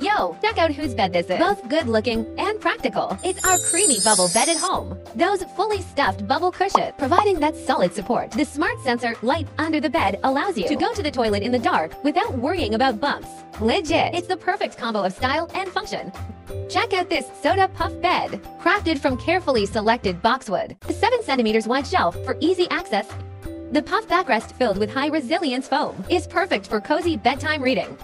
Yo, check out whose bed this is. Both good looking and practical. It's our creamy bubble bed at home. Those fully stuffed bubble cushions, providing that solid support. The smart sensor light under the bed allows you to go to the toilet in the dark without worrying about bumps. Legit. It's the perfect combo of style and function. Check out this soda puff bed, crafted from carefully selected boxwood. The 7 centimeters wide shelf for easy access. The puff backrest filled with high resilience foam is perfect for cozy bedtime reading.